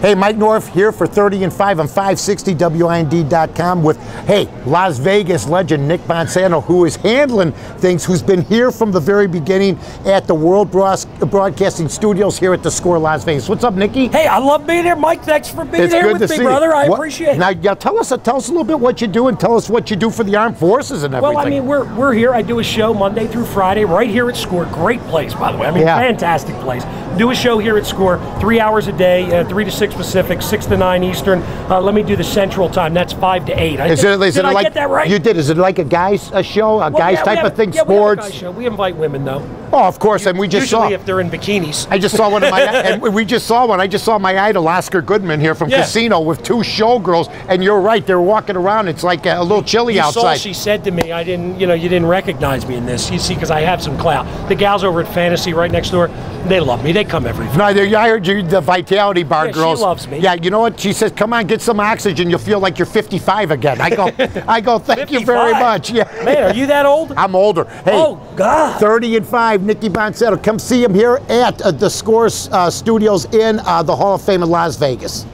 Hey, Mike North here for 30 and 5 on 560WIND.com with, hey, Las Vegas legend Nick Bonsanto, who is handling things, who's been here from the very beginning at the World Broadcasting Studios here at the Score Las Vegas. What's up, Nicky? Hey, I love being here. Mike, thanks for being it's here good with to me, see brother. I what, appreciate it. Now, yeah, tell us, tell us a little bit what you do and tell us what you do for the armed forces and everything. Well, I mean, we're, we're here. I do a show Monday through Friday right here at Score. Great place, by the way. I mean, Yeah. fantastic place. Do a show here at Score, three hours a day, uh, 3 to 6 Pacific, 6 to 9 Eastern. Uh, let me do the Central Time. That's 5 to 8. I, Is it, is did it I like get that right? you did? Is it like a guys a show, a Well, guys yeah, type have- of thing, yeah, we sports? guys show. We invite women, though. Oh, of course, and we just Usually saw. if they're in bikinis. I just saw one of my, and we just saw one. I just saw my idol Oscar Goodman here from Yeah. Casino with two showgirls, and you're right. They're walking around. It's like a, a little chilly You outside. saw she said to me, I didn't, you know, you didn't recognize me in this. You see, because I have some clout. The gals over at Fantasy right next door, they love me. They come every no, they- I heard you, the Vitality Bar Yeah, she girls. loves me. Yeah, you know what? She says, "Come on, get some oxygen. You'll feel like you're 55 again." I go, I go. Thank you very much. Yeah, Man, are you that old? I'm older. Hey, Oh, God. 30 and 5, Nicky Bonsetto. Come see him here at uh, the Scores uh, Studios in uh, the Hall of Fame in Las Vegas.